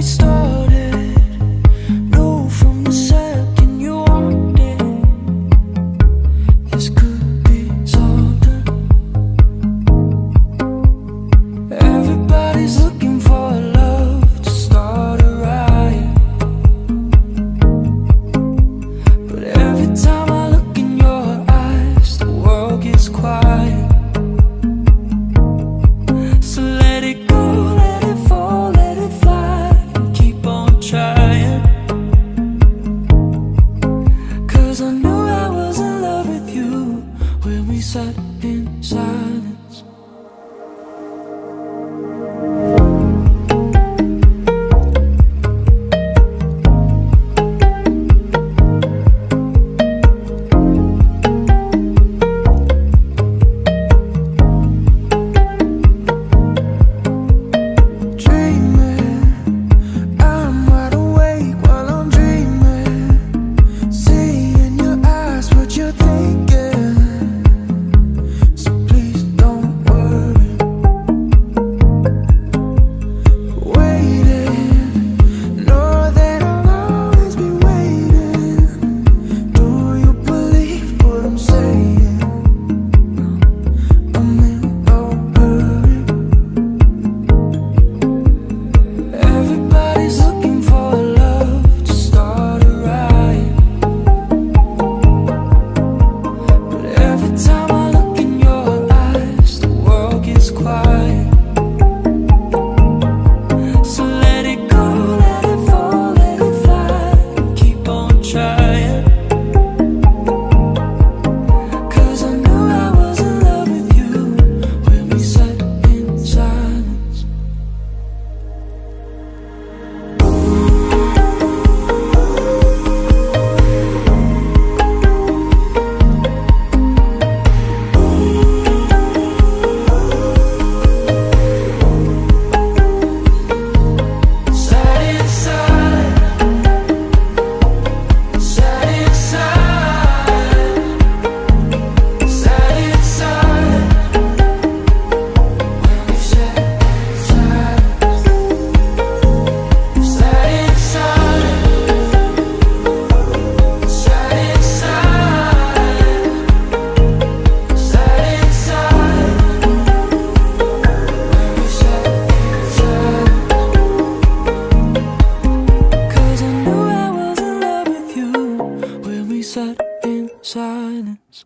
we stole in silence. in silence.